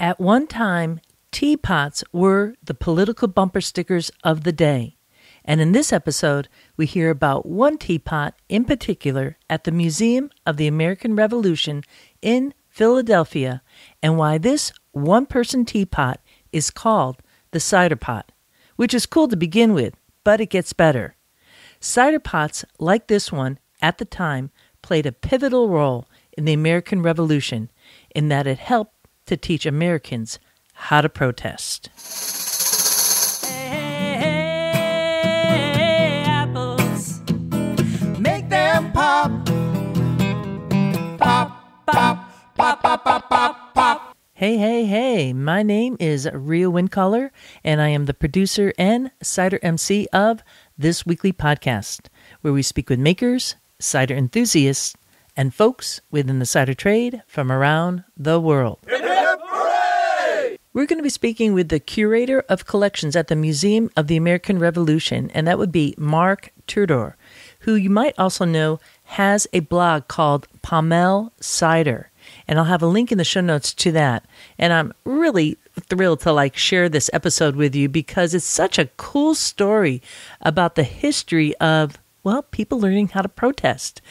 At one time, teapots were the political bumper stickers of the day. And in this episode, we hear about one teapot in particular at the Museum of the American Revolution in Philadelphia and why this one person teapot is called the cider pot, which is cool to begin with, but it gets better. Cider pots like this one at the time played a pivotal role in the American Revolution in that it helped to teach Americans how to protest. Hey, apples, make them pop. Pop, pop, pop, pop, pop, pop, pop. Hey, hey, hey, my name is Ria Windcaller, and I am the producer and cider MC of this weekly podcast, where we speak with makers, cider enthusiasts, and folks within the cider trade from around the world. We're going to be speaking with the curator of collections at the Museum of the American Revolution, and that would be Mark Turdo, who you might also know has a blog called Pommel Cider. And I'll have a link in the show notes to that. And I'm really thrilled to like share this episode with you because it's such a cool story about the history of well, people learning how to protest.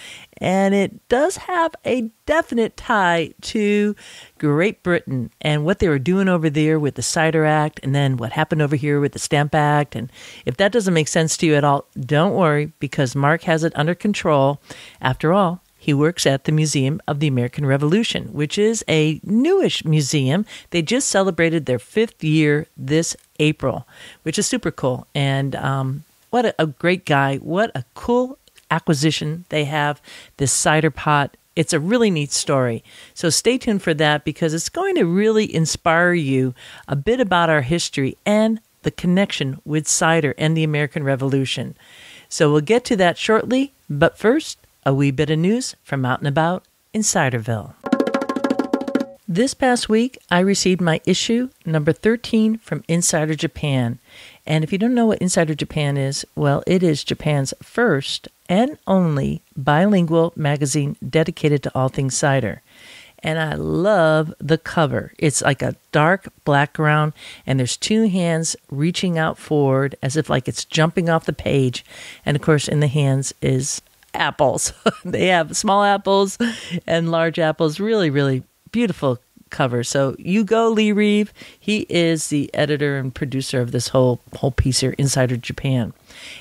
And it does have a definite tie to Great Britain and what they were doing over there with the Cider Act and then what happened over here with the Stamp Act. And if that doesn't make sense to you at all, don't worry because Mark has it under control. After all, he works at the Museum of the American Revolution, which is a newish museum. They just celebrated their fifth year this April, which is super cool. And um, what a, a great guy. What a cool acquisition they have. This cider pot. It's a really neat story. So stay tuned for that because it's going to really inspire you a bit about our history and the connection with cider and the American Revolution. So we'll get to that shortly, but first, a wee bit of news from out and about in Ciderville. This past week, I received my issue number 13 from Insider Japan. And if you don't know what Insider Japan is, well, it is Japan's first and only bilingual magazine dedicated to all things cider. And I love the cover. It's like a dark background, and there's two hands reaching out forward as if like it's jumping off the page. And of course, in the hands is apples. they have small apples and large apples. Really, really beautiful cover. So you go, Lee Reeve. He is the editor and producer of this whole whole piece here, Insider Japan.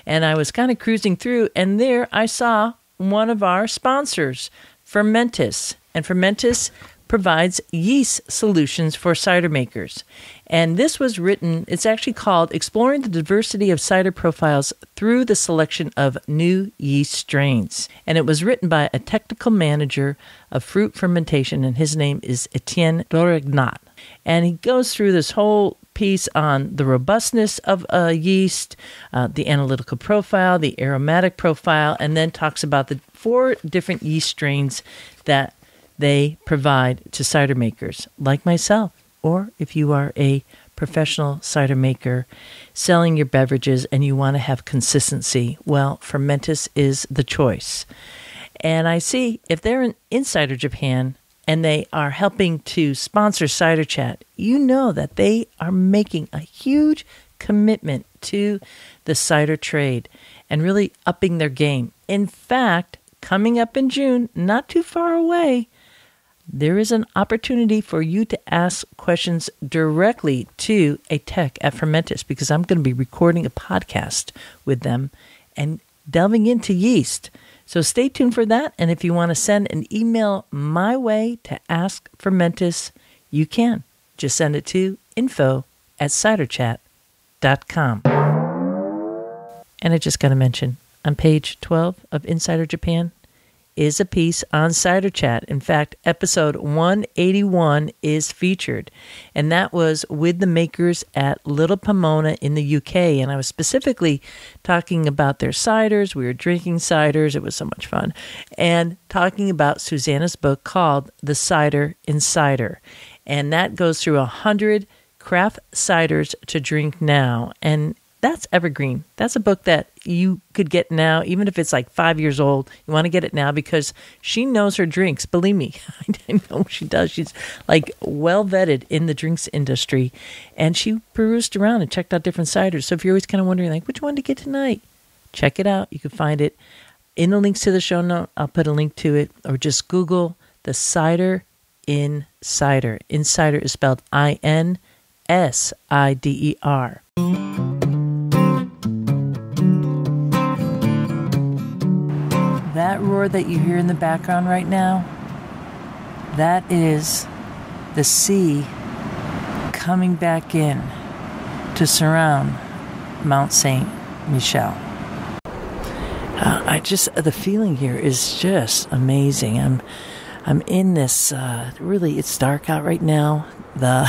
And I was kind of cruising through, and there I saw one of our sponsors, Fermentis. And Fermentis provides yeast solutions for cider makers. And this was written, it's actually called Exploring the Diversity of Cider Profiles Through the Selection of New Yeast Strains. And it was written by a technical manager of fruit fermentation, and his name is Etienne Dorignat. And he goes through this whole piece on the robustness of a yeast, uh, the analytical profile, the aromatic profile, and then talks about the four different yeast strains that they provide to cider makers like myself, or if you are a professional cider maker selling your beverages and you want to have consistency, well, Fermentis is the choice. And I see if they're in Insider Japan and they are helping to sponsor Cider Chat, you know that they are making a huge commitment to the cider trade and really upping their game. In fact, coming up in June, not too far away, there is an opportunity for you to ask questions directly to a tech at Fermentis because I'm going to be recording a podcast with them and delving into yeast. So stay tuned for that. And if you want to send an email my way to ask Fermentis, you can. Just send it to info at ciderchat.com. And I just got to mention on page 12 of Insider Japan, is a piece on Cider Chat. In fact, episode 181 is featured, and that was with the makers at Little Pomona in the UK. And I was specifically talking about their ciders. We were drinking ciders, it was so much fun, and talking about Susanna's book called The Cider Insider. And that goes through a hundred craft ciders to drink now. And that's evergreen. That's a book that you could get now, even if it's like five years old. You want to get it now because she knows her drinks. Believe me, I know she does. She's like well vetted in the drinks industry, and she perused around and checked out different ciders. So if you're always kind of wondering like which one to get tonight, check it out. You can find it in the links to the show note. I'll put a link to it, or just Google the cider insider. Insider is spelled I N S I D E R. That roar that you hear in the background right now, that is the sea coming back in to surround Mount Saint Michel. Uh, I just the feeling here is just amazing. I'm I'm in this uh, really it's dark out right now. The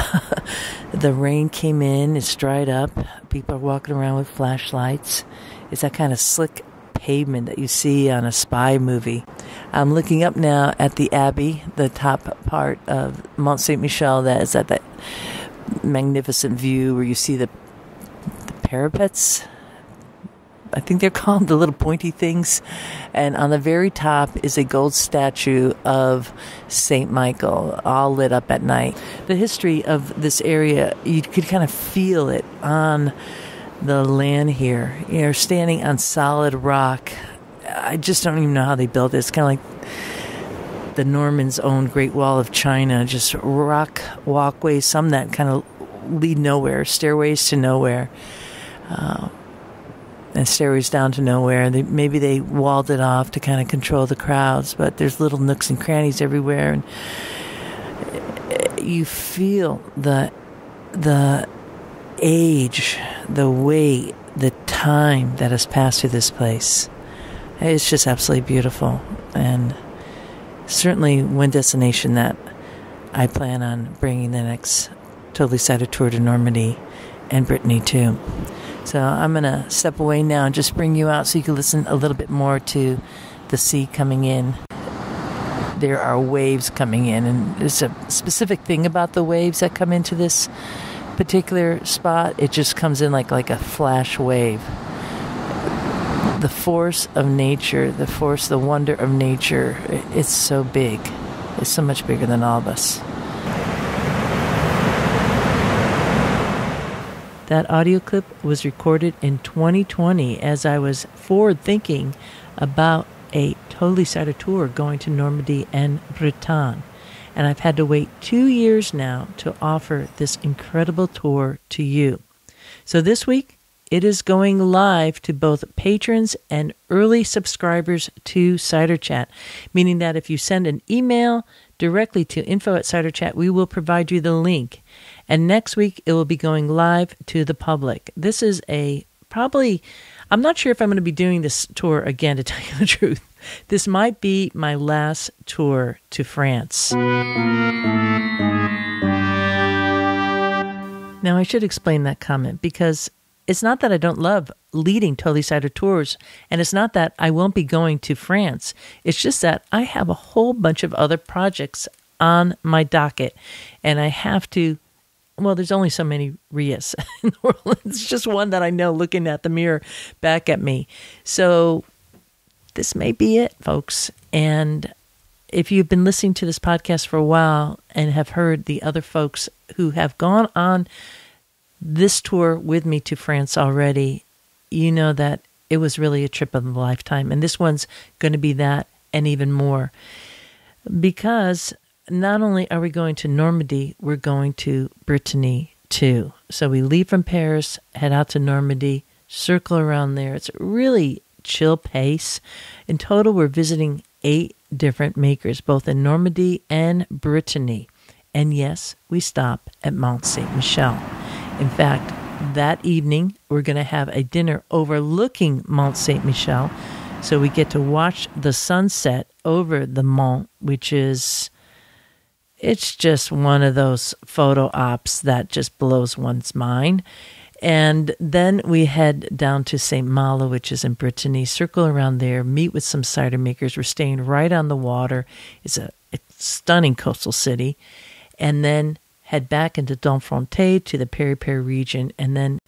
the rain came in, it's dried up. People are walking around with flashlights. It's that kind of slick pavement that you see on a spy movie. I'm looking up now at the Abbey, the top part of Mont Saint Michel. That is at that magnificent view where you see the, the parapets. I think they're called the little pointy things. And on the very top is a gold statue of Saint Michael, all lit up at night. The history of this area, you could kind of feel it on the land here. You're standing on solid rock. I just don't even know how they built it. It's kind of like the Normans owned Great Wall of China, just rock walkways, some that kind of lead nowhere, stairways to nowhere, uh, and stairways down to nowhere. They, maybe they walled it off to kind of control the crowds, but there's little nooks and crannies everywhere, and you feel the the age, the weight, the time that has passed through this place. It's just absolutely beautiful, and certainly one destination that I plan on bringing the next Totally Cider tour to Normandy and Brittany too. So I'm going to step away now and just bring you out so you can listen a little bit more to the sea coming in. There are waves coming in, and there's a specific thing about the waves that come into this particular spot. It just comes in like like a flash wave. The force of nature, the force, the wonder of nature, it's so big. It's so much bigger than all of us. That audio clip was recorded in 2020 as I was forward thinking about a totally cider tour going to Normandy and Bretagne. And I've had to wait two years now to offer this incredible tour to you. So this week, it is going live to both patrons and early subscribers to Cider Chat, meaning that if you send an email directly to info at Cider Chat, we will provide you the link. And next week, it will be going live to the public. This is a probably, I'm not sure if I'm going to be doing this tour again, to tell you the truth. This might be my last tour to France. Now, I should explain that comment because it's not that I don't love leading Totally Cider tours, and it's not that I won't be going to France. It's just that I have a whole bunch of other projects on my docket, and I have to. Well, there's only so many Rias in the world. It's just one that I know looking at the mirror back at me. So this may be it, folks. And if you've been listening to this podcast for a while and have heard the other folks who have gone on this tour with me to France already, you know that it was really a trip of a lifetime. And this one's going to be that and even more. Because not only are we going to Normandy, we're going to Brittany too. So we leave from Paris, head out to Normandy, circle around there. It's really chill pace. In total, we're visiting eight different makers, both in Normandy and Brittany. And yes, we stop at Mont Saint Michel. In fact, that evening, we're going to have a dinner overlooking Mont Saint Michel. So we get to watch the sunset over the Mont, which is, it's just one of those photo ops that just blows one's mind. And then we head down to St. Malo, which is in Brittany, circle around there, meet with some cider makers. We're staying right on the water. It's a, a stunning coastal city. And then head back into Domfront to the Peri Peri region, and then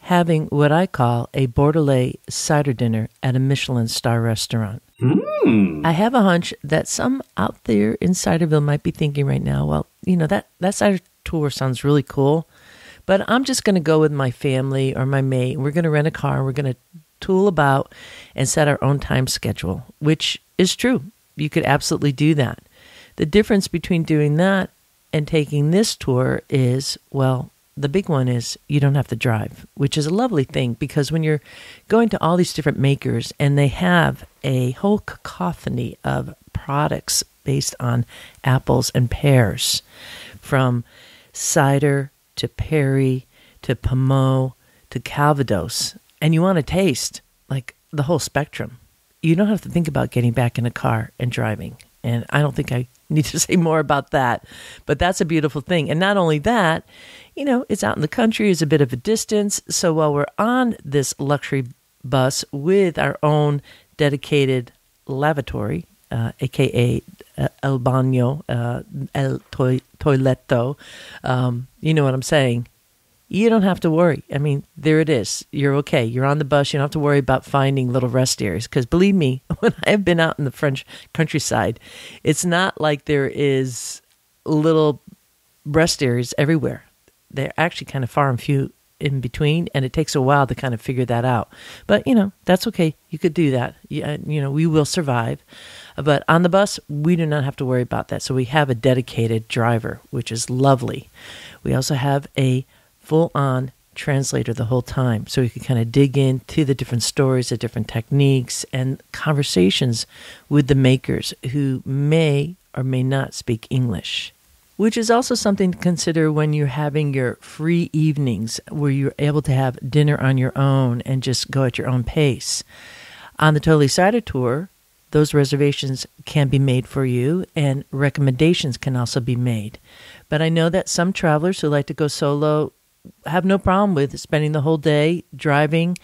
having what I call a Bordelais cider dinner at a Michelin star restaurant. Hmm. I have a hunch that some out there in Ciderville might be thinking right now, well, you know, that, that cider tour sounds really cool, but I'm just going to go with my family or my mate. We're going to rent a car we're going to tool about and set our own time schedule, which is true. You could absolutely do that. The difference between doing that and taking this tour is, well, the big one is you don't have to drive, which is a lovely thing because when you're going to all these different makers and they have a whole cacophony of products based on apples and pears, from cider to perry to pommeau to calvados, and you want to taste like the whole spectrum. You don't have to think about getting back in a car and driving. And I don't think I need to say more about that. But that's a beautiful thing. And not only that, you know, it's out in the country, it's a bit of a distance. So while we're on this luxury bus with our own dedicated lavatory, uh, aka El Baño, uh, El to- Toiletto, um, you know what I'm saying? You don't have to worry. I mean, there it is. You're okay. You're on the bus. You don't have to worry about finding little rest areas. Because believe me, when I have been out in the French countryside, it's not like there is little rest areas everywhere. They're actually kind of far and few in between, and it takes a while to kind of figure that out. But you know, that's okay. You could do that. You know, we will survive. But on the bus, we do not have to worry about that. So we have a dedicated driver, which is lovely. We also have a full on translator the whole time. So you can kind of dig into the different stories, the different techniques, and conversations with the makers who may or may not speak English. Which is also something to consider when you're having your free evenings where you're able to have dinner on your own and just go at your own pace. On the Totally Cider Tour, those reservations can be made for you and recommendations can also be made. But I know that some travelers who like to go solo have no problem with spending the whole day driving,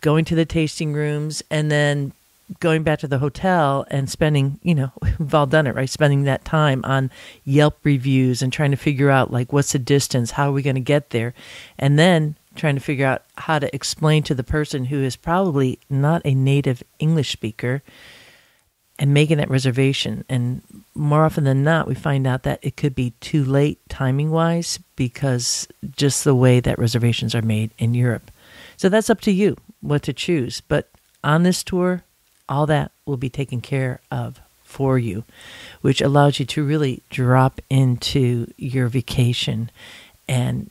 going to the tasting rooms, and then going back to the hotel and spending, you know, we've all done it, right? Spending that time on Yelp reviews and trying to figure out, like, what's the distance? How are we going to get there? And then trying to figure out how to explain to the person who is probably not a native English speaker and making that reservation. And more often than not, we find out that it could be too late timing wise because just the way that reservations are made in Europe. So that's up to you what to choose. But on this tour, all that will be taken care of for you, which allows you to really drop into your vacation and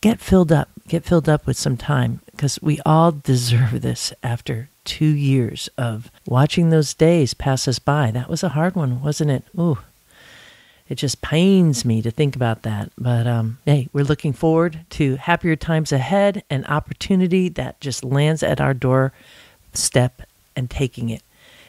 get filled up, get filled up with some time because we all deserve this after two years of watching those days pass us by. That was a hard one, wasn't it? Ooh, it just pains me to think about that. But um, hey, we're looking forward to happier times ahead and opportunity that just lands at our doorstep and taking it.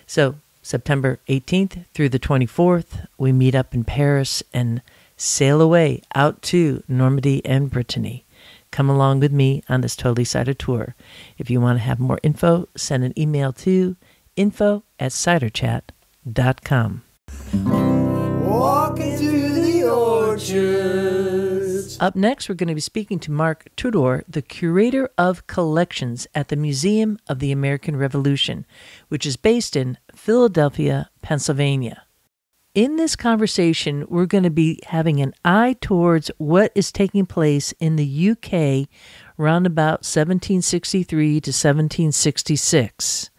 So, September 18th through the 24th, we meet up in Paris and sail away out to Normandy and Brittany. Come along with me on this Totally Cider tour. If you want to have more info, send an email to info at ciderchat.com. Walking through the Up next, we're going to be speaking to Mark Turdo, the curator of collections at the Museum of the American Revolution, which is based in Philadelphia, Pennsylvania. In this conversation, we're going to be having an eye towards what is taking place in the UK around about 1763 to 1766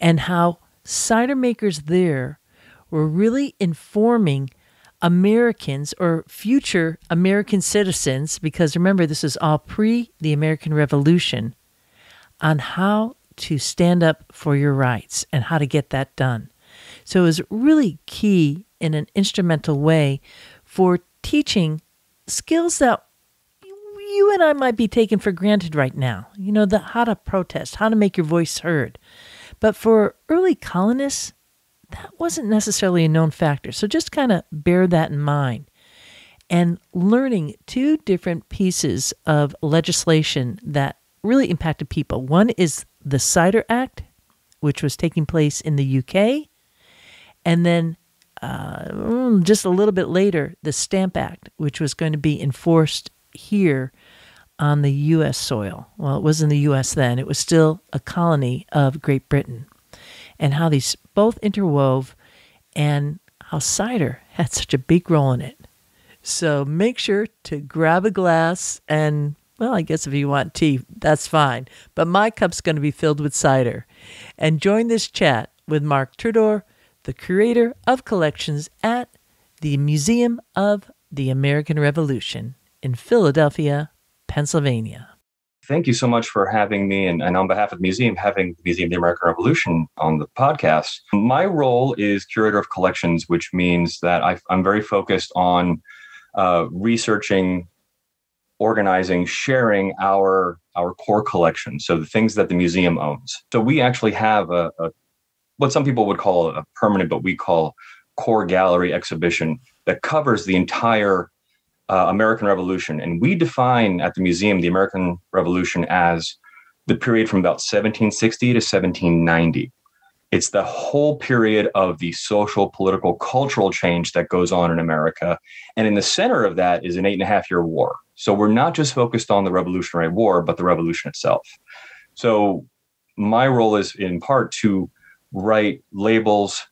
and how cider makers there were really informing Americans or future American citizens, because remember, this is all pre the American Revolution, on how to stand up for your rights and how to get that done. So it was really key in an instrumental way for teaching skills that you and I might be taking for granted right now. You know, the how to protest, how to make your voice heard. But for early colonists, that wasn't necessarily a known factor. So just kind of bear that in mind. And learning two different pieces of legislation that really impacted people. One is the Cider Act, which was taking place in the UK, and then uh, just a little bit later, the Stamp Act, which was going to be enforced here on the U.S. soil. Well, it was in the U.S. then, it was still a colony of Great Britain, and how these both interwove, and how cider had such a big role in it. So make sure to grab a glass and, well, I guess if you want tea, that's fine. But my cup's going to be filled with cider. And join this chat with Mark Turdo, the curator of collections at the Museum of the American Revolution in Philadelphia, Pennsylvania. Thank you so much for having me, and, and on behalf of the museum, having the Museum of the American Revolution on the podcast. My role is curator of collections, which means that I, I'm very focused on uh, researching, organizing, sharing our our core collection. So the things that the museum owns. So we actually have a, a what some people would call a permanent, but we call core gallery exhibition that covers the entire uh, American Revolution. And we define at the museum the American Revolution as the period from about 1760 to 1790. It's the whole period of the social, political, cultural change that goes on in America. And in the center of that is an eight and a half year war. So we're not just focused on the Revolutionary War, but the revolution itself. So my role is in part to write labels,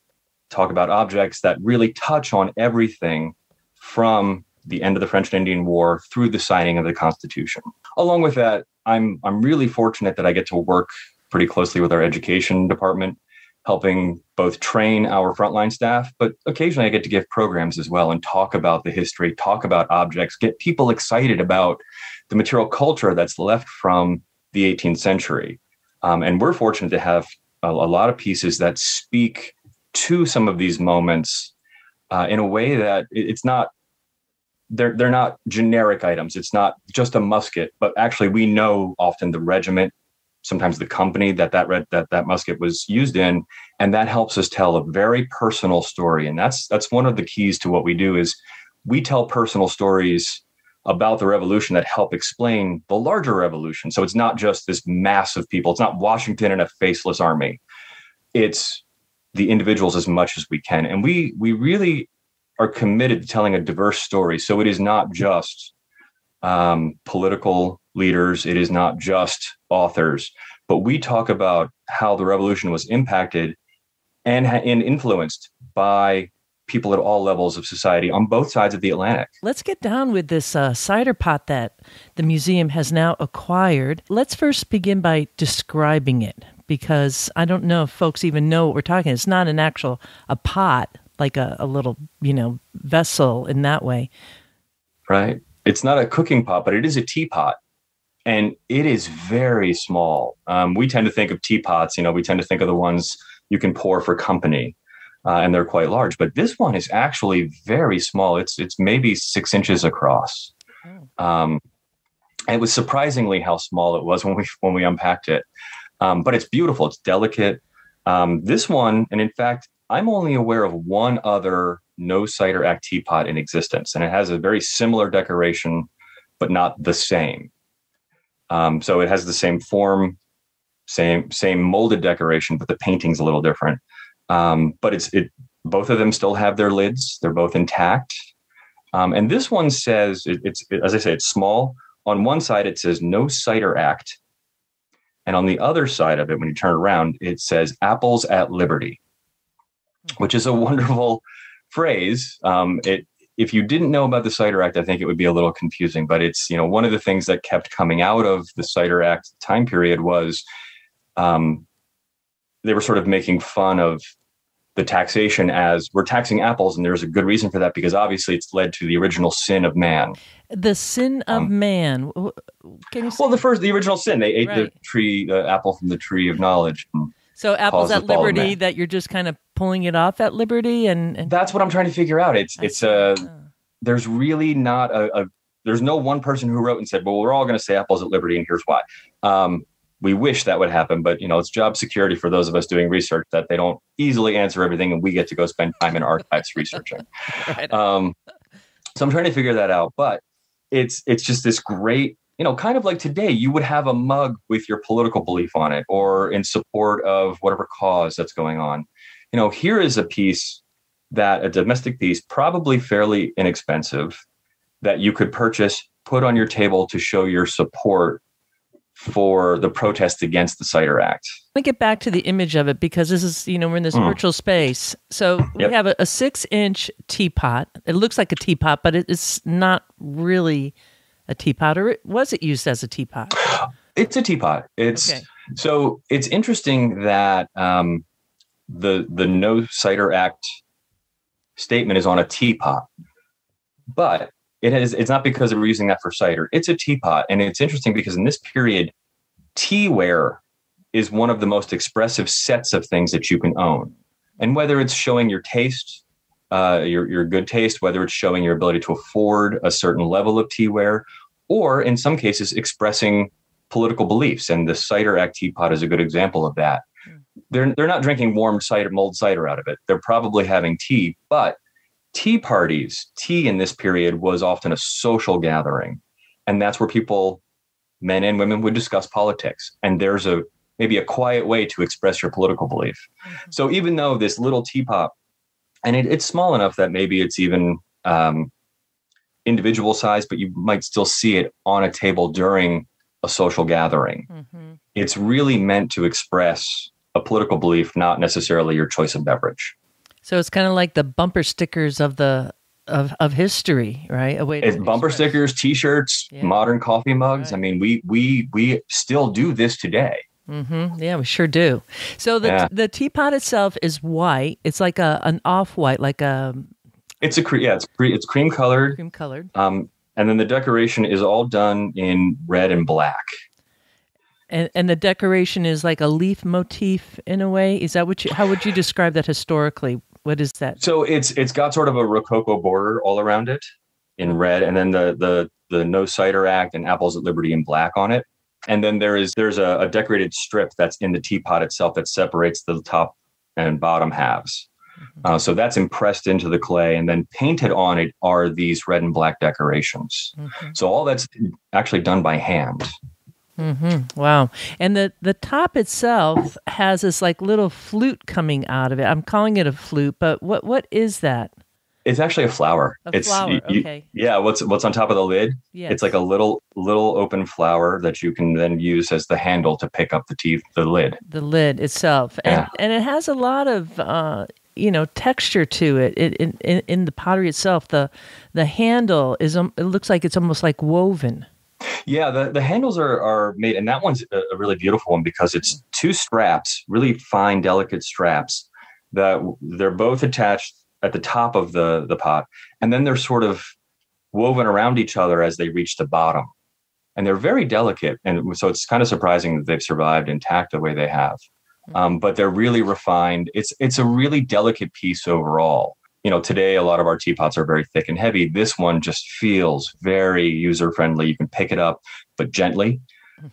talk about objects that really touch on everything from the end of the French and Indian War through the signing of the Constitution. Along with that, I'm I'm really fortunate that I get to work pretty closely with our education department helping both train our frontline staff, but occasionally I get to give programs as well and talk about the history, talk about objects, get people excited about the material culture that's left from the 18th century. Um, and we're fortunate to have a, a, lot of pieces that speak to some of these moments uh, in a way that it's not they're they're not generic items. It's not just a musket, but actually we know often the regiment sometimes the company that that red, that that musket was used in, and that helps us tell a very personal story. And that's that's one of the keys to what we do is we tell personal stories about the revolution that help explain the larger revolution. So it's not just this mass of people. It's not Washington and a faceless army. It's the individuals as much as we can, and we we really are committed to telling a diverse story. So it is not just um, political leaders. It is not just authors, but we talk about how the revolution was impacted and, and influenced by people at all levels of society on both sides of the Atlantic. Let's get down with this uh, cider pot that the museum has now acquired. Let's first begin by describing it because I don't know if folks even know what we're talking. It's not an actual a pot like a, a little you know vessel in that way. Right. It's not a cooking pot, but it is a teapot and it is very small. Um, we tend to think of teapots, you know, we tend to think of the ones you can pour for company, uh, and they're quite large. But this one is actually very small. It's it's maybe six inches across. Oh. Um, it was surprisingly how small it was when we when we unpacked it. Um, but it's beautiful. It's delicate. Um, this one, and in fact, I'm only aware of one other no cider act teapot in existence, and it has a very similar decoration, but not the same. Um, so it has the same form, same same molded decoration, but the painting's a little different. Um, but it's it both of them still have their lids; they're both intact. Um, and this one says it, it's it, as I say, it's small. On one side, it says "No Cider Act," and on the other side of it, when you turn around, it says "Apples at Liberty," which is a wonderful phrase. Um, it if you didn't know about the Cider Act, I think it would be a little confusing. But it's you know one of the things that kept coming out of the Cider Act time period was um, they were sort of making fun of the taxation as we're taxing apples, and there's a good reason for that because obviously it's led to the original sin of man. The sin of um, man. Can you? well, the first, the original sin. They ate right. the tree, the apple from the tree of knowledge. So apples at liberty that you're just kind of pulling it off at liberty and, and... that's what I'm trying to figure out. It's it's a uh, there's really not a, a, there's no one person who wrote and said, well, we're all going to say apples at liberty and here's why. Um, we wish that would happen, but you know, it's job security for those of us doing research that they don't easily answer everything and we get to go spend time in archives researching. right. um, so I'm trying to figure that out, but it's it's just this great you know, kind of like today, you would have a mug with your political belief on it or in support of whatever cause that's going on. You know, here is a piece that a domestic piece, probably fairly inexpensive, that you could purchase put on your table to show your support for the protest against the Cider Act. Let me get back to the image of it because this is, you know, we're in this Mm. virtual space. So Yep. we have a, a six inch teapot. It looks like a teapot, but it, it's not really a teapot, or was it used as a teapot? It's a teapot. It's Okay. so it's interesting that um, the the No Cider Act statement is on a teapot, but it has it's not because we're using that for cider. It's a teapot, and it's interesting because in this period, teaware is one of the most expressive sets of things that you can own, and whether it's showing your taste. Uh, your your good taste, whether it's showing your ability to afford a certain level of tea teaware, or in some cases expressing political beliefs. And the Cider Act teapot is a good example of that. They're, they're not drinking warm cider, mulled cider out of it. They're probably having tea, but tea parties, tea in this period was often a social gathering. And that's where people, men and women, would discuss politics. And there's a maybe a quiet way to express your political belief. So even though this little teapot, and it, it's small enough that maybe it's even um, individual size, but you might still see it on a table during a social gathering. Mm-hmm. It's really meant to express a political belief, not necessarily your choice of beverage. So it's kind of like the bumper stickers of the of, of history, right? A way to It's bumper stickers, T-shirts, Yeah. modern coffee mugs. I mean, we we we still do this today. Mm-hmm. Yeah, we sure do. So the Yeah. the teapot itself is white. It's like a an off white, like a It's a cre- yeah, it's cre- it's cream colored, cream colored, um, and then the decoration is all done in red and black. and and the decoration is like a leaf motif in a way. Is that what you? How would you describe that historically? What is that? So it's it's got sort of a rococo border all around it in red, and then the the the No Cider Act and Apples at Liberty in black on it. And then there is there's a, a decorated strip that's in the teapot itself that separates the top and bottom halves. Uh, so that's impressed into the clay, and then painted on it are these red and black decorations. Mhm. So all that's actually done by hand. Mm-hmm. Wow. And the the top itself has this like little flute coming out of it. I'm calling it a flute, but what what is that? It's actually a flower. A it's flower. you- okay. yeah. What's what's on top of the lid? Yes. It's like a little little open flower that you can then use as the handle to pick up the teeth, the lid. the lid itself, and Yeah. and it has a lot of uh, you know texture to it. It in, in in the pottery itself. The the handle is um, it looks like it's almost like woven. Yeah, the, the handles are, are made, and that one's a really beautiful one because it's two straps, really fine, delicate straps that they're both attached at the top of the, the pot, and then they're sort of woven around each other as they reach the bottom. And they're very delicate, and so it's kind of surprising that they've survived intact the way they have. Um, but they're really refined. It's it's a really delicate piece overall. You know, today a lot of our teapots are very thick and heavy. This one just feels very user friendly. You can pick it up, but gently.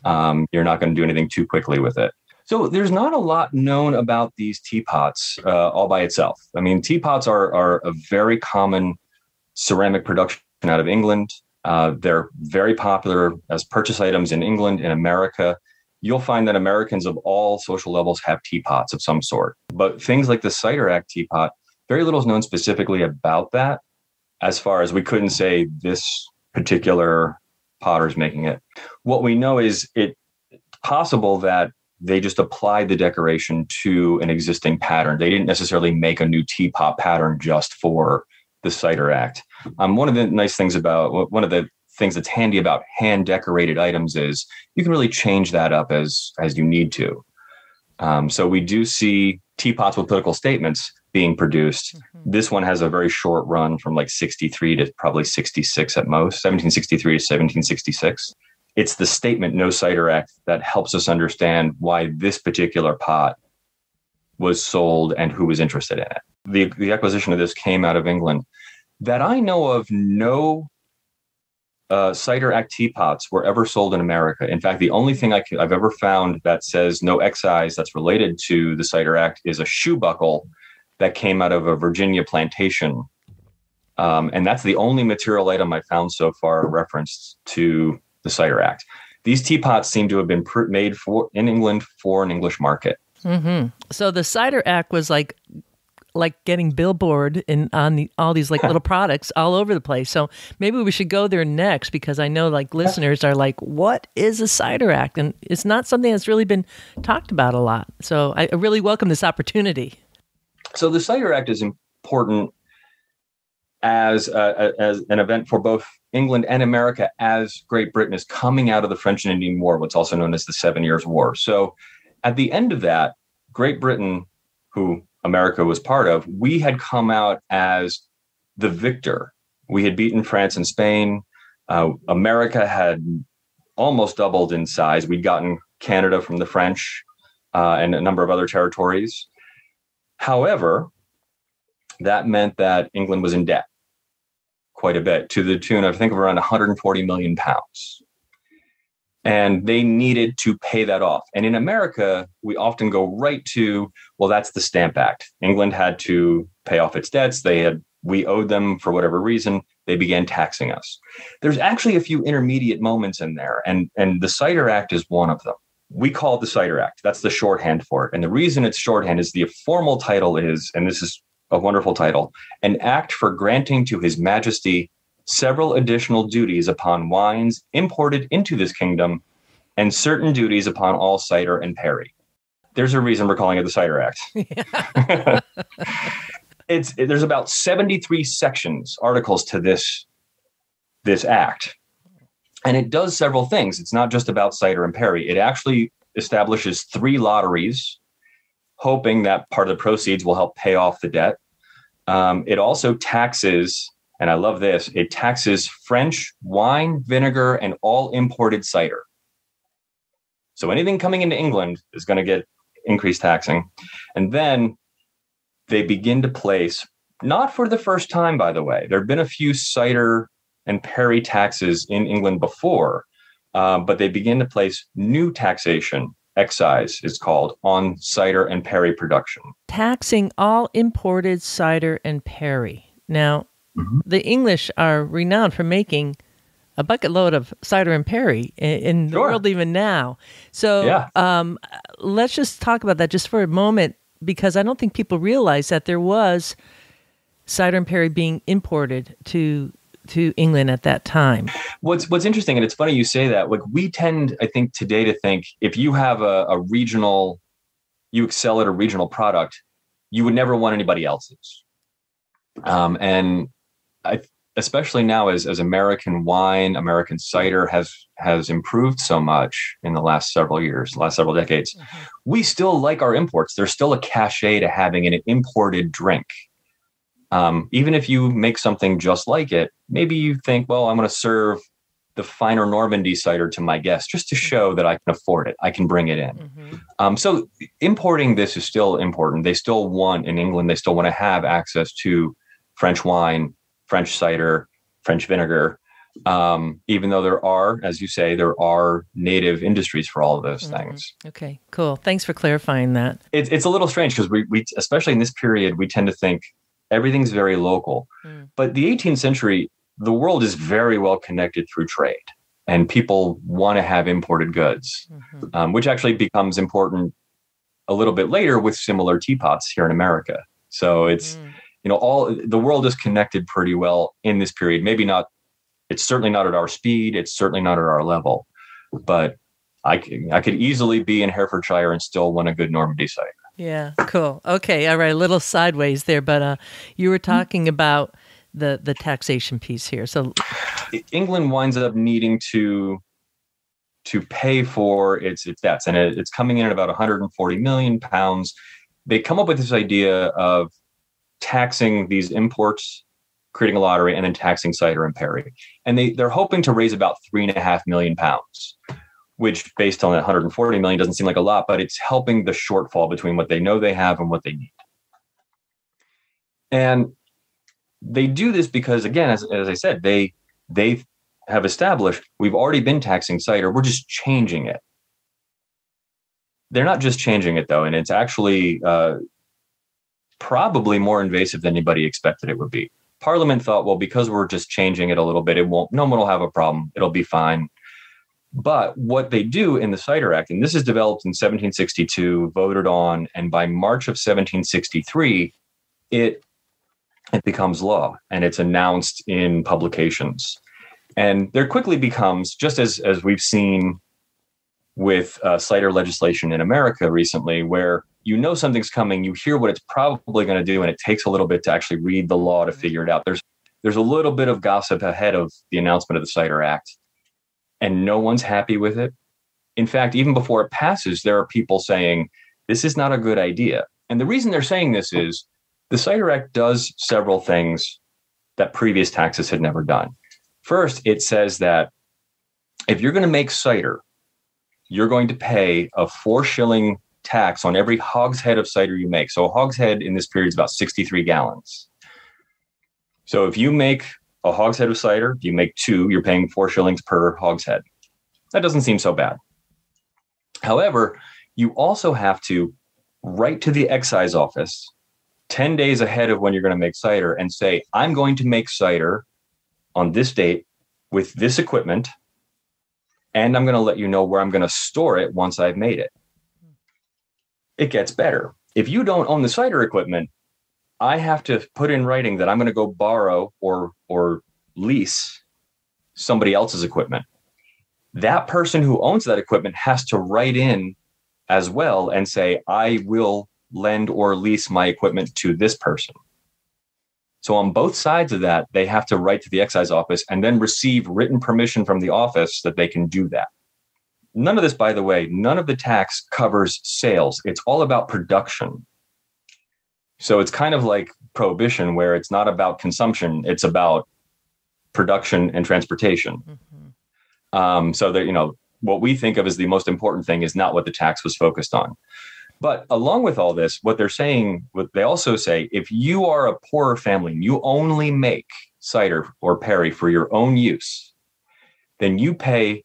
Um, you're not going to do anything too quickly with it. So there's not a lot known about these teapots uh, all by itself. I mean, teapots are are a very common ceramic production out of England. Uh, they're very popular as purchase items in England, in America. You'll find that Americans of all social levels have teapots of some sort. But things like the Cider Act teapot, very little is known specifically about that. As far as we couldn't say this particular potter's making it. What we know is it possible that they just applied the decoration to an existing pattern. They didn't necessarily make a new teapot pattern just for the Cider Act. Um, one of the nice things about one of the things that's handy about hand decorated items is you can really change that up as as you need to. Um, so we do see teapots with political statements being produced. This one has a very short run from like 63 to probably 66 at most, 1763 to 1766. It's the statement No Cider Act that helps us understand why this particular pot was sold and who was interested in it. The, the acquisition of this came out of England. That I know of, no uh, Cider Act teapots were ever sold in America. In fact, the only thing I have ever found that says no excise that's related to the Cider Act is a shoe buckle that came out of a Virginia plantation. Um, and that's the only material item I found so far referenced to the Cider Act. These teapots seem to have been pr- made for in England for an English market. hmm So the Cider Act was like like getting billboard and on the, all these like little products all over the place. So maybe we should go there next because I know like listeners are like, what is a cider act? And it's not something that's really been talked about a lot. So I I really welcome this opportunity. So the Cider Act is important as uh, as an event for both England and America as Great Britain is coming out of the French and Indian War, what's also known as the Seven Years' War. So at the end of that, Great Britain, who America was part of, we had come out as the victor. We had beaten France and Spain. Uh, America had almost doubled in size. We'd gotten Canada from the French uh, and a number of other territories. However, that meant that England was in debt quite a bit to the tune of, I think, of around 140 million pounds. And they needed to pay that off. And in America, we often go right to, well, that's the Stamp Act. England had to pay off its debts. They had, we owed them for whatever reason. They began taxing us. There's actually a few intermediate moments in there, and, and the Cider Act is one of them. We call it the Cider Act. That's the shorthand for it. And the reason it's shorthand is the formal title is, and this is a wonderful title, an act for granting to His Majesty several additional duties upon wines imported into this kingdom and certain duties upon all cider and perry. There's a reason we're calling it the Cider Act. it's there's about 73 sections, articles to this this act. And it does several things. It's not just about cider and perry. It actually establishes three lotteries hoping that part of the proceeds will help pay off the debt. Um, it also taxes, and I love this, it taxes French wine, vinegar, and all imported cider. So anything coming into England is going to get increased taxing. And then they begin to place, not for the first time, by the way, there have been a few cider and perry taxes in England before, uh, but they begin to place new taxation excise is called on cider and perry production. Taxing all imported cider and perry. Now, Mhm. the English are renowned for making a bucket load of cider and perry in, in the Sure. world even now. So, Yeah. um, let's just talk about that just for a moment because I don't think people realize that there was cider and perry being imported to to England at that time. What's what's interesting, and it's funny you say that. Like we tend, I think, today to think if you have a, a regional, you excel at a regional product, you would never want anybody else's. Um, and I, especially now, as as American wine, American cider has has improved so much in the last several years, last several decades, we still like our imports. There's still a cachet to having an imported drink. Um, even if you make something just like it, maybe you think, well, I'm going to serve the finer Normandy cider to my guests just to show that I can afford it. I can bring it in. Um, so importing this is still important. They still want in England, they still want to have access to French wine, French cider, French vinegar. Um, even though there are, as you say, there are native industries for all of those things. Okay, cool. Thanks for clarifying that. It's it's a little strange because we, we, especially in this period, we tend to think everything's very local. Mm. But the 18th century, the world is very well connected through trade, and people want to have imported goods, Mhm. um, which actually becomes important a little bit later with similar teapots here in America. So it's Mm. you know all the world is connected pretty well in this period. Maybe not. It's certainly not at our speed. It's certainly not at our level, but. I could, I could easily be in Herefordshire and still want a good Normandy cider. Yeah, cool. Okay, all right, a little sideways there, but uh, you were talking about the the taxation piece here. So, England winds up needing to to pay for its its debts, and it, it's coming in at about 140 million pounds. They come up with this idea of taxing these imports, creating a lottery, and then taxing cider and perry, and they they're hoping to raise about three and a half million pounds, which, based on that 140 million, doesn't seem like a lot, but it's helping the shortfall between what they know they have and what they need. And they do this because, again, as, as I said, they they have established we've already been taxing cider. We're just changing it. They're not just changing it though, and it's actually uh, probably more invasive than anybody expected it would be. Parliament thought, well, because we're just changing it a little bit, it won't. No one will have a problem. It'll be fine. But what they do in the Cider Act, and this is developed in 1762, voted on, and by March of 1763, it it becomes law and it's announced in publications. And there quickly becomes, just as as we've seen with uh, cider legislation in America recently, where you know something's coming, you hear what it's probably going to do, and it takes a little bit to actually read the law to figure it out. There's there's a little bit of gossip ahead of the announcement of the Cider Act, and no one's happy with it. In fact, even before it passes, there are people saying this is not a good idea. And the reason they're saying this is the Cider Act does several things that previous taxes had never done. First, it says that if you're going to make cider, you're going to pay a four shilling tax on every hogshead of cider you make. So a hogshead in this period is about 63 gallons. So if you make a hogshead of cider, if you make two, you're paying four shillings per hogshead. That doesn't seem so bad. However, you also have to write to the excise office 10 days ahead of when you're going to make cider and say, I'm going to make cider on this date with this equipment, and I'm going to let you know where I'm going to store it once I've made it. It gets better. If you don't own the cider equipment, I have to put in writing that I'm going to go borrow or or lease somebody else's equipment. That person who owns that equipment has to write in as well and say, I will lend or lease my equipment to this person. So on both sides of that, they have to write to the excise office and then receive written permission from the office that they can do that. None of this, by the way, none of the tax covers sales. It's all about production. So it's kind of like prohibition, where it's not about consumption; it's about production and transportation. Mm-hmm. Um, so that you know what we think of as the most important thing is not what the tax was focused on. But along with all this, what they're saying, what they also say, if you are a poorer family and you only make cider or perry for your own use, then you pay,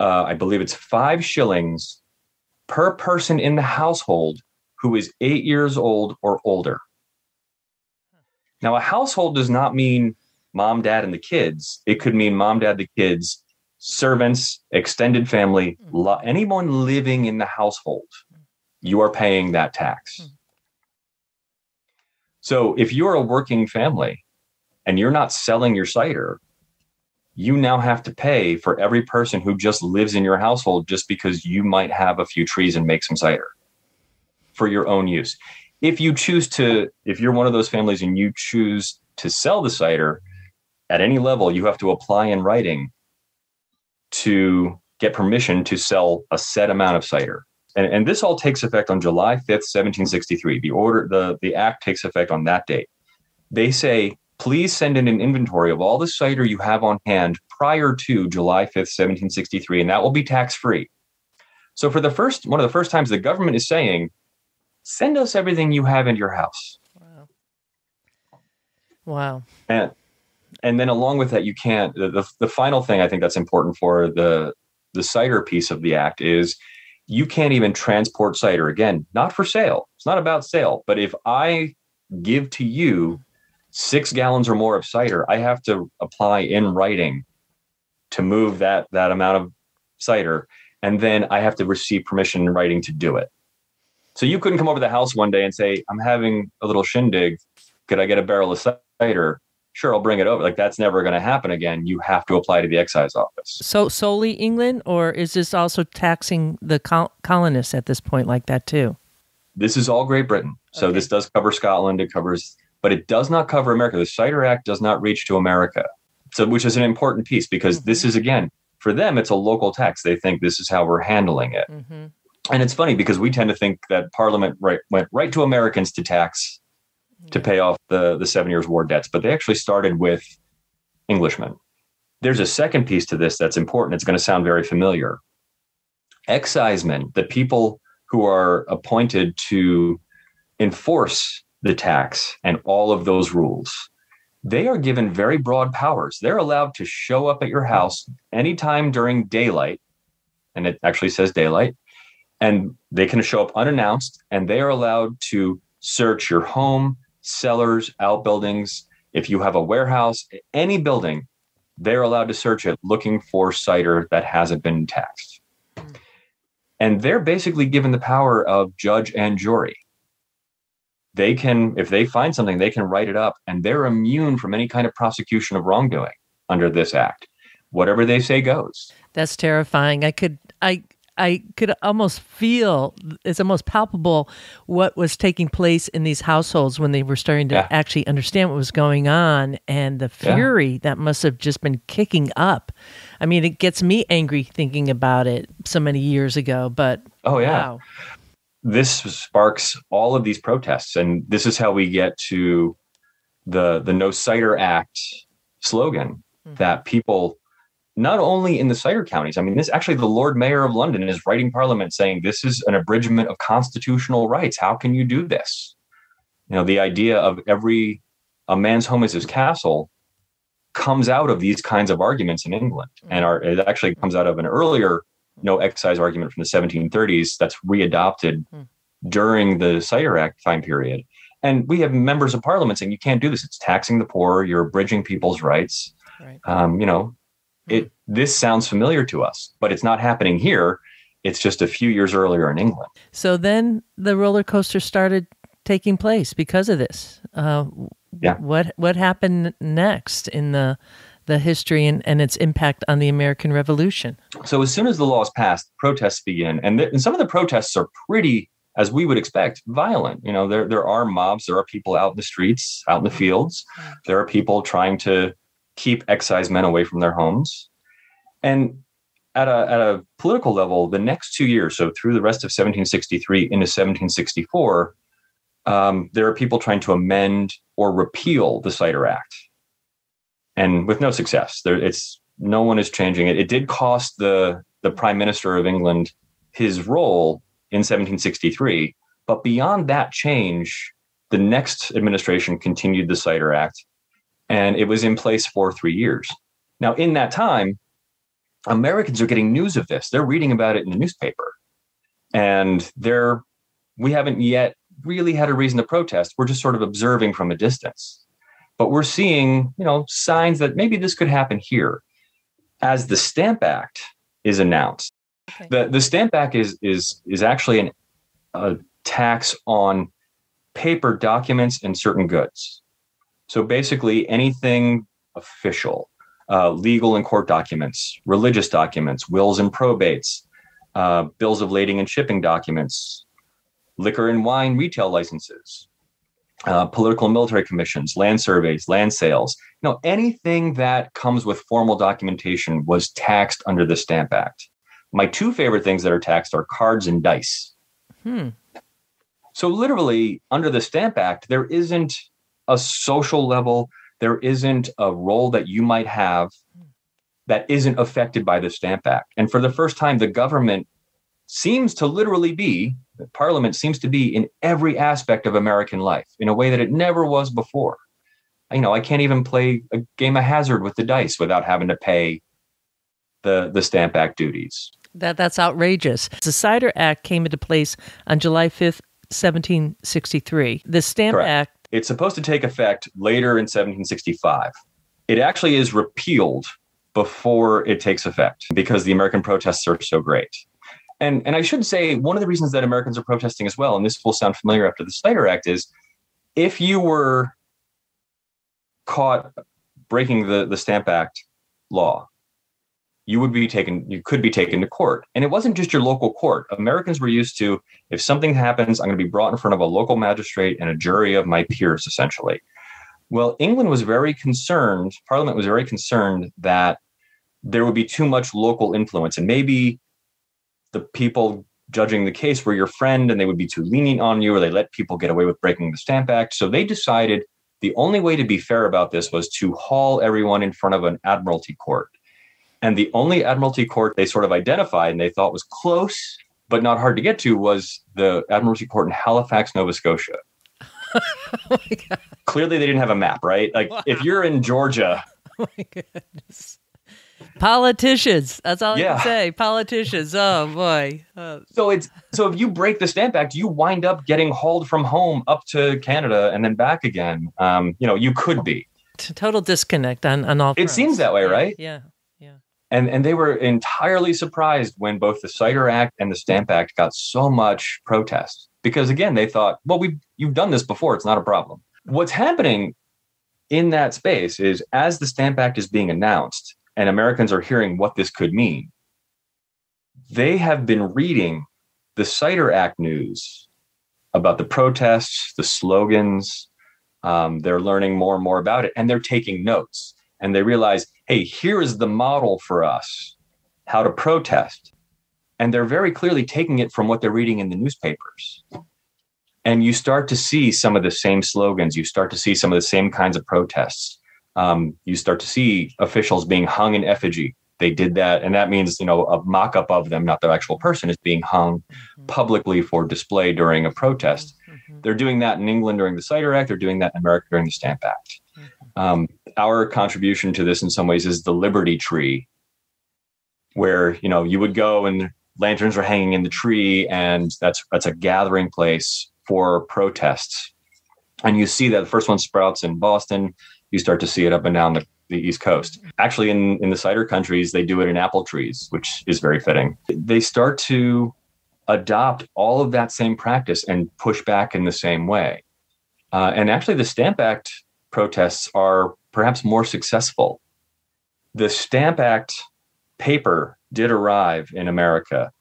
uh, I believe it's five shillings per person in the household who is eight years old or older. Now, a household does not mean mom, dad, and the kids. It could mean mom, dad, the kids, servants, extended family, hmm. lo- anyone living in the household. You are paying that tax. Hmm. So if you're a working family and you're not selling your cider, you now have to pay for every person who just lives in your household just because you might have a few trees and make some cider for your own use. If you choose to, if you're one of those families and you choose to sell the cider at any level, you have to apply in writing to get permission to sell a set amount of cider. And, and this all takes effect on July 5th, 1763. The order, the, the act takes effect on that date. They say, please send in an inventory of all the cider you have on hand prior to July 5th, 1763, and that will be tax free. So for the first one of the first times the government is saying, send us everything you have in your house. Wow. Wow. And and then along with that, you can't. The, the, the final thing I think that's important for the the cider piece of the act is you can't even transport cider again, not for sale. It's not about sale. But if I give to you six gallons or more of cider, I have to apply in writing to move that that amount of cider, and then I have to receive permission in writing to do it. So you couldn't come over to the house one day and say, I'm having a little shindig. Could I get a barrel of cider? Sure, I'll bring it over. Like that's never going to happen again. You have to apply to the excise office. So solely England, or is this also taxing the col- colonists at this point like that too? This is all Great Britain. So okay. this does cover Scotland. It covers, but it does not cover America. The Cider Act does not reach to America. So, which is an important piece because mm-hmm. this is again for them, it's a local tax. They think this is how we're handling it. Mm-hmm. And it's funny because we tend to think that Parliament right, went right to Americans to tax to pay off the, the Seven Years' War debts, but they actually started with Englishmen. There's a second piece to this that's important. It's going to sound very familiar. Excisemen, the people who are appointed to enforce the tax and all of those rules, they are given very broad powers. They're allowed to show up at your house anytime during daylight, and it actually says daylight, and they can show up unannounced and they are allowed to search your home, cellars, outbuildings. If you have a warehouse, any building, they're allowed to search it looking for cider that hasn't been taxed. Hmm. And they're basically given the power of judge and jury. they can, if they find something, they can write it up and they're immune from any kind of prosecution of wrongdoing under this act. Whatever they say goes. That's terrifying. I could I I could almost feel it's almost palpable what was taking place in these households when they were starting to Yeah. actually understand what was going on and the Yeah. fury that must have just been kicking up. I mean, it gets me angry thinking about it so many years ago, but Oh, yeah. wow. this sparks all of these protests and this is how we get to the the no cider act slogan mm-hmm. that people not only in the cider counties i mean this actually the lord mayor of london is writing parliament saying this is an abridgment of constitutional rights how can you do this you know the idea of every a man's home is his castle comes out of these kinds of arguments in england and are it actually comes out of an earlier no excise argument from the 1730s that's readopted Hmm. during the Cider Act time period. And we have members of parliament saying you can't do this. It's taxing the poor. You're abridging people's rights. Right. Um, you know, it. This sounds familiar to us, but it's not happening here. It's just a few years earlier in England. So then the roller coaster started taking place because of this. Uh, Yeah. What what happened next in the the history and, and its impact on the American Revolution? So as soon as the law is passed, protests begin, and, th- and some of the protests are pretty, as we would expect, violent. You know, there there are mobs, there are people out in the streets, out in the fields. There are people trying to keep excise men away from their homes, and at a at a political level, the next two years, so through the rest of 1763 into 1764, um, there are people trying to amend or repeal the Cider Act, and with no success. There, it's no one is changing it. It did cost the the Prime Minister of England his role in 1763, but beyond that change, the next administration continued the Cider Act, and it was in place for three years. Now, in that time, Americans are getting news of this. They're reading about it in the newspaper, and they're we haven't yet really had a reason to protest. We're just sort of observing from a distance, but we're seeing you know signs that maybe this could happen here as the Stamp Act is announced. Okay. The the Stamp Act is is is actually an, a tax on paper documents and certain goods. So basically, anything official, uh, legal and court documents, religious documents, wills and probates, uh, bills of lading and shipping documents, liquor and wine retail licenses, uh, political and military commissions, land surveys, land sales. You know, anything that comes with formal documentation was taxed under the Stamp Act. My two favorite things that are taxed are cards and dice. Hmm. So, literally, under the Stamp Act, there isn't a social level, there isn't a role that you might have that isn't affected by the Stamp Act. And for the first time, the government seems to literally be, the Parliament seems to be in every aspect of American life in a way that it never was before. You know, I can't even play a game of hazard with the dice without having to pay the, the Stamp Act duties. That that's outrageous. The Cider Act came into place on July 5th, 1763. The Stamp Correct. Act It's supposed to take effect later in 1765. It actually is repealed before it takes effect because the American protests are so great. And, and I should say, one of the reasons that Americans are protesting as well, and this will sound familiar after the Cider Act, is if you were caught breaking the, the Stamp Act law, you would be taken, you could be taken to court. And it wasn't just your local court. Americans were used to if something happens, I'm going to be brought in front of a local magistrate and a jury of my peers, essentially. Well, England was very concerned, Parliament was very concerned that there would be too much local influence and maybe the people judging the case were your friend and they would be too lenient on you or they let people get away with breaking the Stamp Act. So they decided the only way to be fair about this was to haul everyone in front of an admiralty court. And the only admiralty court they sort of identified and they thought was close but not hard to get to was the admiralty court in Halifax, Nova Scotia. Clearly, they didn't have a map, right? Like, if you're in Georgia, Oh my goodness. Politicians. That's all I can say. Politicians. Oh boy. Uh, so it's so if you break the Stamp Act, you wind up getting hauled from home up to Canada and then back again. Um, you know, you could be. total disconnect on, on all It seems that way, right? Yeah. And, and they were entirely surprised when both the Cider Act and the Stamp Act got so much protest because again they thought, well, we you've done this before, it's not a problem. What's happening in that space is as the Stamp Act is being announced and Americans are hearing what this could mean, they have been reading the Cider Act news about the protests, the slogans. Um, they're learning more and more about it, and they're taking notes. And they realize, hey, here is the model for us how to protest. And they're very clearly taking it from what they're reading in the newspapers. And you start to see some of the same slogans. You start to see some of the same kinds of protests. Um, you start to see officials being hung in effigy they did that and that means you know a mock-up of them not the actual person is being hung mm-hmm. publicly for display during a protest mm-hmm. they're doing that in england during the cider act they're doing that in america during the stamp act mm-hmm. um, our contribution to this in some ways is the liberty tree where you know you would go and lanterns are hanging in the tree and that's that's a gathering place for protests and you see that the first one sprouts in boston you start to see it up and down the the East Coast. Actually, in, in the cider countries, they do it in apple trees, which is very fitting. They start to adopt all of that same practice and push back in the same way. Uh, and actually, the Stamp Act protests are perhaps more successful. The Stamp Act paper did arrive in America,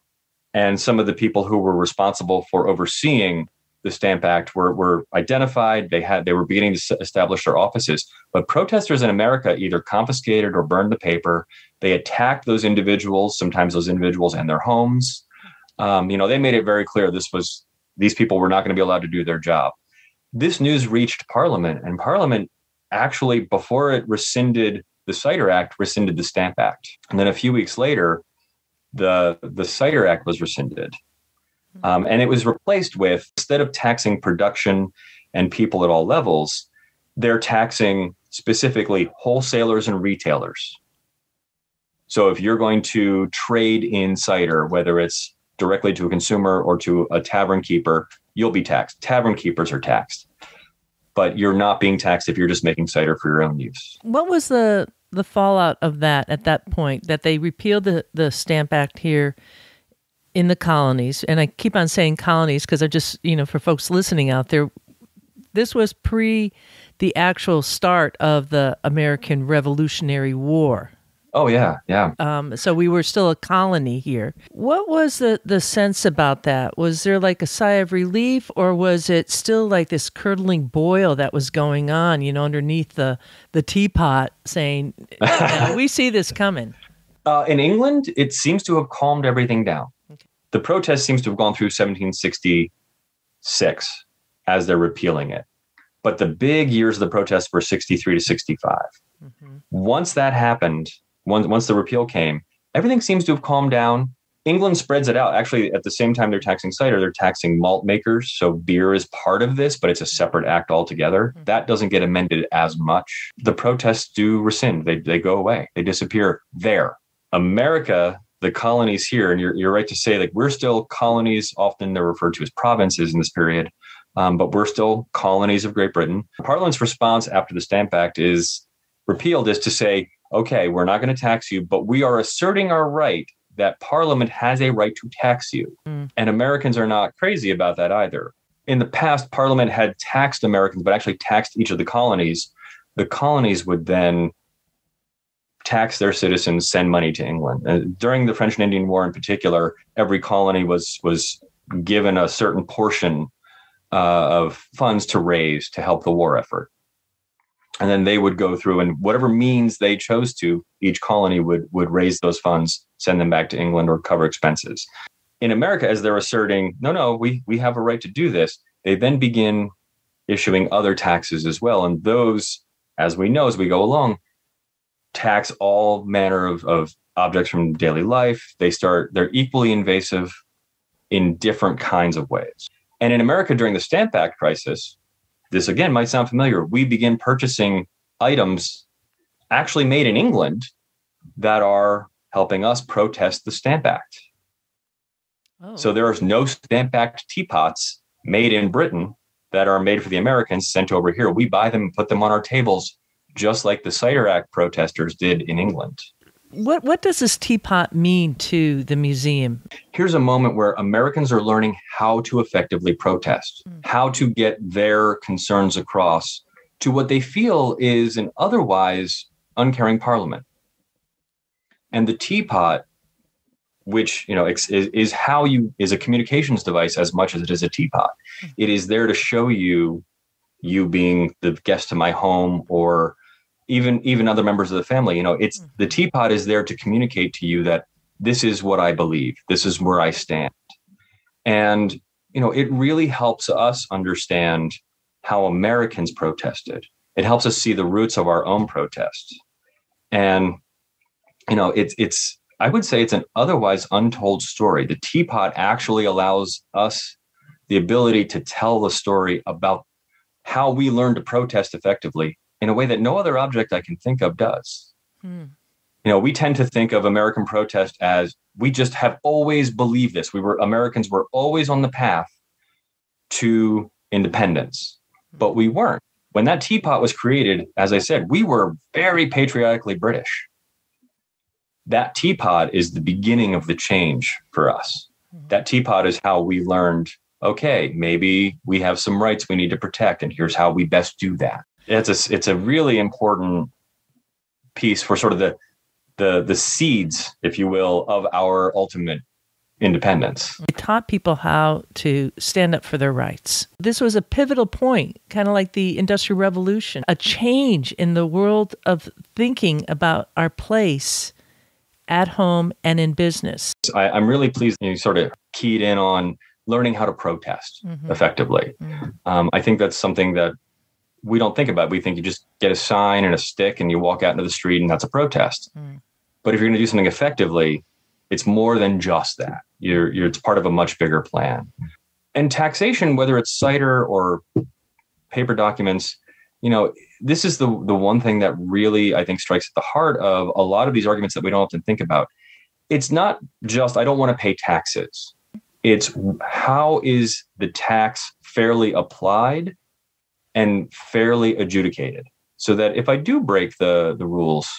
and some of the people who were responsible for overseeing the Stamp Act were, were identified. They had they were beginning to establish their offices. But protesters in America either confiscated or burned the paper. They attacked those individuals, sometimes those individuals and their homes. Um, you know, they made it very clear this was these people were not going to be allowed to do their job. This news reached Parliament, and Parliament actually, before it rescinded the Cider Act, rescinded the Stamp Act. And then a few weeks later, the the Cider Act was rescinded. Um, and it was replaced with instead of taxing production and people at all levels, they're taxing specifically wholesalers and retailers. So if you're going to trade in cider, whether it's directly to a consumer or to a tavern keeper, you'll be taxed. Tavern keepers are taxed. But you're not being taxed if you're just making cider for your own use. What was the the fallout of that at that point that they repealed the, the Stamp Act here in the colonies, and I keep on saying colonies because I just, you know, for folks listening out there, this was pre the actual start of the American Revolutionary War. Oh yeah, yeah. Um, so we were still a colony here. What was the the sense about that? Was there like a sigh of relief, or was it still like this curdling boil that was going on? You know, underneath the the teapot, saying, "We see this coming." Uh, in England, it seems to have calmed everything down the protest seems to have gone through 1766 as they're repealing it. But the big years of the protests were 63 to 65. Mm-hmm. Once that happened, once, once the repeal came, everything seems to have calmed down. England spreads it out. Actually, at the same time they're taxing cider, they're taxing malt makers. So beer is part of this, but it's a separate act altogether. Mm-hmm. That doesn't get amended as much. The protests do rescind, they, they go away, they disappear there. America the colonies here, and you're, you're right to say like we're still colonies. Often they're referred to as provinces in this period, um, but we're still colonies of Great Britain. Parliament's response after the Stamp Act is repealed is to say, okay, we're not going to tax you, but we are asserting our right that Parliament has a right to tax you. Mm. And Americans are not crazy about that either. In the past, Parliament had taxed Americans, but actually taxed each of the colonies. The colonies would then tax their citizens, send money to England. Uh, during the French and Indian War, in particular, every colony was was given a certain portion uh, of funds to raise to help the war effort, and then they would go through and whatever means they chose to, each colony would would raise those funds, send them back to England, or cover expenses. In America, as they're asserting, no, no, we we have a right to do this. They then begin issuing other taxes as well, and those, as we know as we go along, tax all manner of, of objects from daily life. They start, they're equally invasive in different kinds of ways. And in America during the Stamp Act crisis, this again might sound familiar. We begin purchasing items actually made in England that are helping us protest the Stamp Act. Oh. So there is no Stamp Act teapots made in Britain that are made for the Americans sent over here. We buy them and put them on our tables just like the Cider Act protesters did in England. What what does this teapot mean to the museum? Here's a moment where Americans are learning how to effectively protest, hmm. how to get their concerns across to what they feel is an otherwise uncaring parliament. And the teapot, which you know is, is how you is a communications device as much as it is a teapot. Hmm. It is there to show you you being the guest to my home or even even other members of the family you know it's mm-hmm. the teapot is there to communicate to you that this is what i believe this is where i stand. And you know it really helps us understand how americans protested. It helps us see the roots of our own protests. And you know it's it's i would say it's an otherwise untold story. The teapot actually allows us the ability to tell the story about how we learn to protest effectively in a way that no other object I can think of does. Hmm. You know, we tend to think of American protest as we just have always believed this. We were Americans were always on the path to independence, but we weren't. When that teapot was created, as I said, we were very patriotically British. That teapot is the beginning of the change for us. Hmm. That teapot is how we learned okay, maybe we have some rights we need to protect, and here's how we best do that. It's a it's a really important piece for sort of the the the seeds, if you will, of our ultimate independence. It taught people how to stand up for their rights. This was a pivotal point, kind of like the Industrial Revolution, a change in the world of thinking about our place at home and in business. I, am really pleased you sort of keyed in on learning how to protest mm-hmm. effectively. Mm-hmm. Um, I think that's something that we don't think about. We think you just get a sign and a stick and you walk out into the street and that's a protest. Mm. But if you're going to do something effectively, it's more than just that. You're, you're, it's part of a much bigger plan. And taxation, whether it's cider or paper documents, you know, this is the the one thing that really I think strikes at the heart of a lot of these arguments that we don't often think about. It's not just I don't want to pay taxes. It's how is the tax fairly applied and fairly adjudicated. So that if I do break the, the rules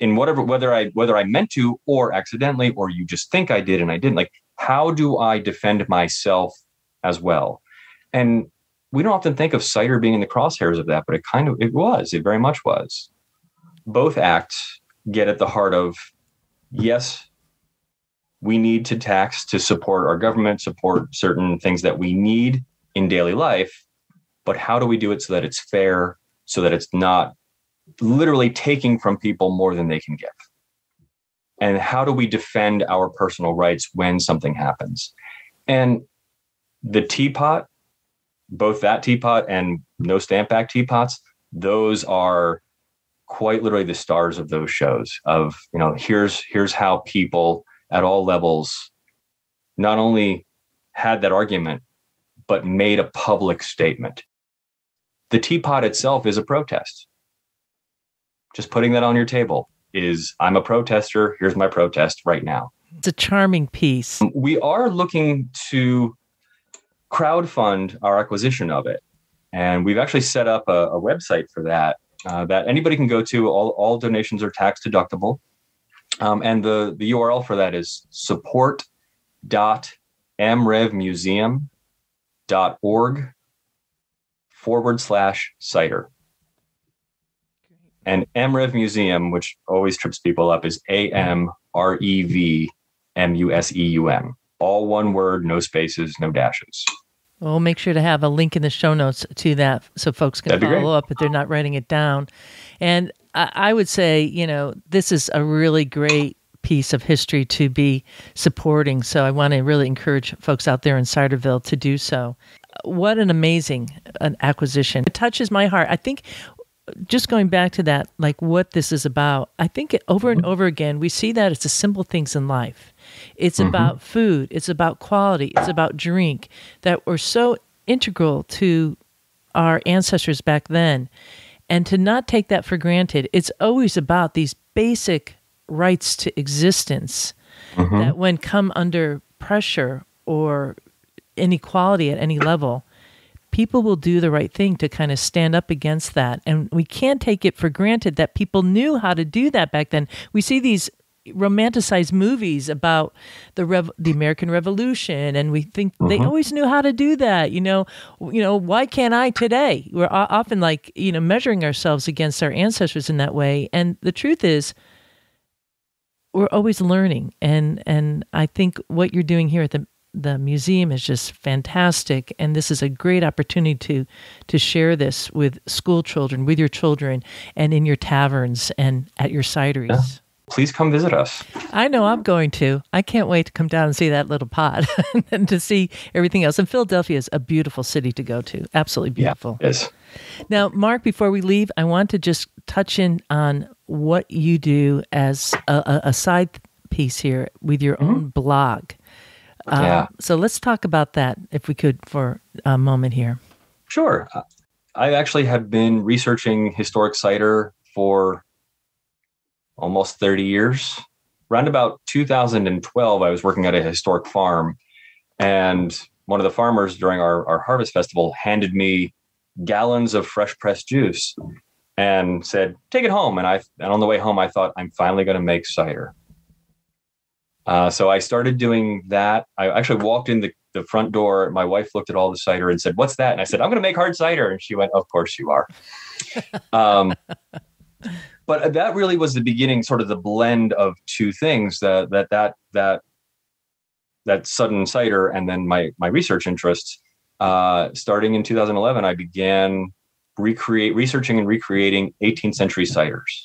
in whatever whether I whether I meant to or accidentally or you just think I did and I didn't like how do I defend myself as well? And we don't often think of cider being in the crosshairs of that but it kind of it was it very much was. Both acts get at the heart of yes we need to tax to support our government, support certain things that we need in daily life. But how do we do it so that it's fair, so that it's not literally taking from people more than they can give? And how do we defend our personal rights when something happens? And the teapot, both that teapot and no Stamp Act teapots, those are quite literally the stars of those shows of you know here's here's how people at all levels not only had that argument, but made a public statement. The teapot itself is a protest. Just putting that on your table is I'm a protester. Here's my protest right now. It's a charming piece. We are looking to crowdfund our acquisition of it. And we've actually set up a, a website for that uh, that anybody can go to. All, all donations are tax deductible. Um, and the, the URL for that is support.amrevmuseum.org forward slash cider. And AmRev Museum, which always trips people up, is A M R E V M U S E U M. All one word, no spaces, no dashes. We'll make sure to have a link in the show notes to that so folks can follow up if they're not writing it down. And I would say, you know, this is a really great piece of history to be supporting. So I want to really encourage folks out there in Ciderville to do so. What an amazing an acquisition. It touches my heart. I think just going back to that, like what this is about, I think over and over again, we see that it's the simple things in life. It's mm-hmm. about food. It's about quality. It's about drink that were so integral to our ancestors back then. And to not take that for granted, it's always about these basic rights to existence mm-hmm. that, when come under pressure or inequality at any level, people will do the right thing to kind of stand up against that. And we can't take it for granted that people knew how to do that back then. We see these romanticized movies about the rev- the American Revolution, and we think they always knew how to do that. You know, you know, why can't I today? We're often like you know measuring ourselves against our ancestors in that way, and the truth is, we're always learning. and And I think what you're doing here at the the museum is just fantastic, and this is a great opportunity to to share this with school children, with your children, and in your taverns and at your cideries. Please come visit us. I know I'm going to. I can't wait to come down and see that little pod and to see everything else. And Philadelphia is a beautiful city to go to. Absolutely beautiful. Yeah, it is. Now, Mark, before we leave, I want to just touch in on what you do as a, a, side piece here with your own blog. Uh, Yeah. So let's talk about that, if we could, for a moment here. Sure. I actually have been researching historic cider for almost 30 years. Around about 2012, I was working at a historic farm, and one of the farmers during our, our harvest festival handed me gallons of fresh pressed juice and said, "Take it home." And I and on the way home, I thought, "I'm finally going to make cider." Uh, so I started doing that. I actually walked in the, the front door. My wife looked at all the cider and said, "What's that?" And I said, "I'm going to make hard cider." And she went, "Of course you are." um, but that really was the beginning, sort of the blend of two things that that that that that sudden cider and then my my research interests. Uh, starting in 2011, I began recreate researching and recreating 18th century ciders.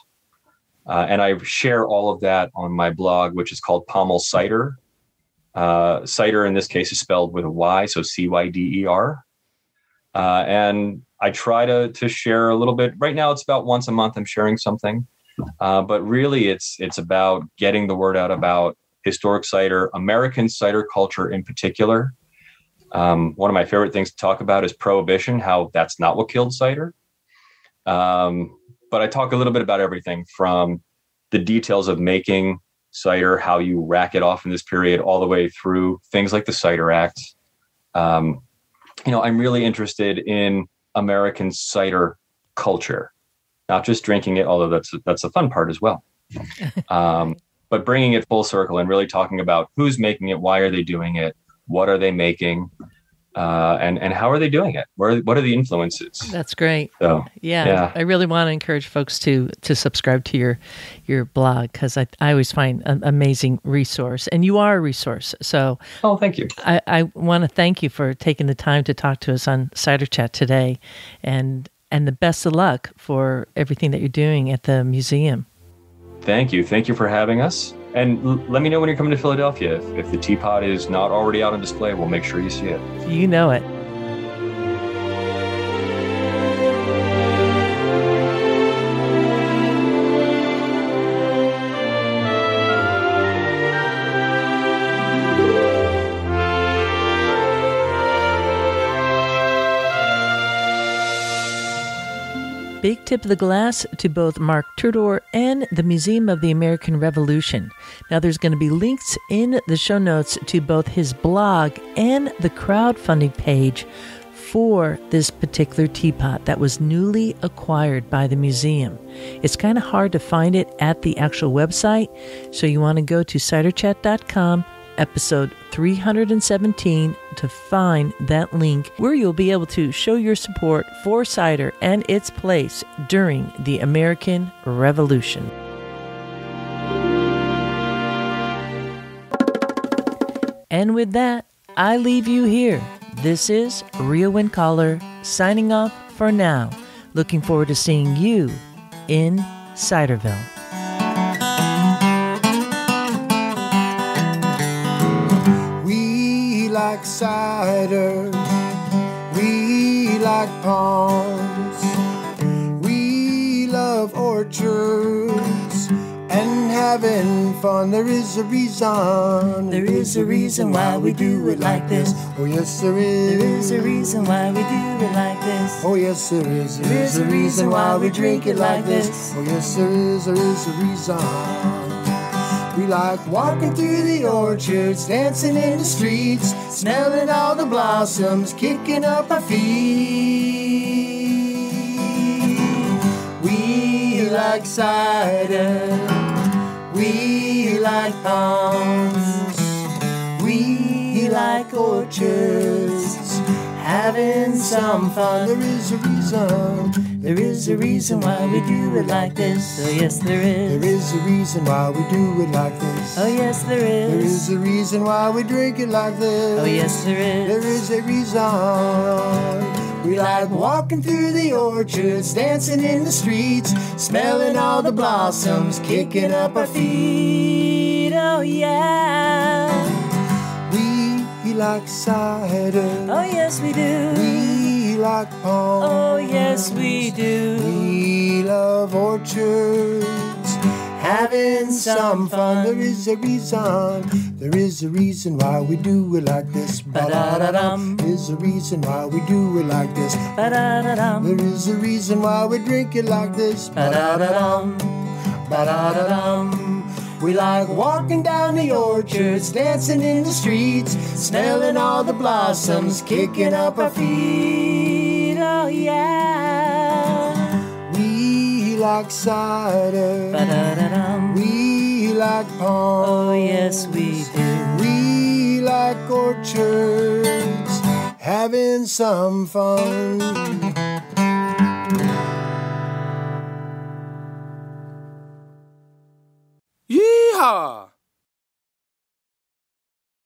Uh, and I share all of that on my blog, which is called Pommel Cyder. Uh, cider in this case is spelled with a Y, so C Y D E R. Uh, and I try to to share a little bit. Right now, it's about once a month. I'm sharing something, uh, but really, it's it's about getting the word out about historic cider, American cider culture in particular. Um, one of my favorite things to talk about is prohibition, how that's not what killed cider. Um, but I talk a little bit about everything from the details of making cider, how you rack it off in this period, all the way through things like the Cider Act. Um, you know, I'm really interested in American cider culture, not just drinking it, although that's that's the fun part as well. Um, but bringing it full circle and really talking about who's making it, why are they doing it, what are they making, uh, and and how are they doing it? Where what are the influences? That's great. So Yeah, Yeah. I really want to encourage folks to to subscribe to your your blog because I, I always find an amazing resource, and you are a resource. So oh, thank you. I, I want to thank you for taking the time to talk to us on Cider Chat today, and and the best of luck for everything that you're doing at the museum. Thank you. Thank you for having us. And l- let me know when you're coming to Philadelphia. If, if the teapot is not already out on display, we'll make sure you see it. You know it. Big tip of the glass to both Mark Turdo and the Museum of the American Revolution. Now, there's going to be links in the show notes to both his blog and the crowdfunding page for this particular teapot that was newly acquired by the museum. It's kind of hard to find it at the actual website, so you want to go to ciderchat.com, episode 317, to find that link where you'll be able to show your support for cider and its place during the American Revolution. And with that, I leave you here. This is Ria Windcaller signing off for now. Looking forward to seeing you in Ciderville. Like cider. We like palms. We love orchards and having fun. There is a reason. There is a reason why we do it like this. Oh yes, there is. There is a reason why we do it like this. Oh yes, there is. There is a reason why we drink it like this. Oh yes, there is. There is a reason. We like walking through the orchards, dancing in the streets, smelling all the blossoms, kicking up our feet. We like cider, we like palms, we like orchards, having some fun. There is a reason, there is a reason why we do it like this. Oh, yes, there is. There is a reason why we do it like this. Oh, yes, there There is. is a reason why we drink it like this. Oh, yes, there There is. is a reason. We like walking through the orchards, dancing in the streets, smelling all the blossoms, kicking up our feet. Oh, yeah. We like cider. Oh, yes, we do. We like palms. Oh, yes, we do. We love orchards, having some fun. There is a reason, there is a reason why we do it like this. Ba-da-da-dum. There is a reason why we do it like this. Ba-da-da-dum. There is a reason why we drink it like this. Ba-da-da-dum, ba-da-da-dum. We like walking down the orchards, dancing in the streets, smelling all the blossoms, kicking up our feet. Oh, yeah. We like cider. Ba-da-da-dum. We like palms. Oh, yes, we do. We like orchards, having some fun. Yeehaw!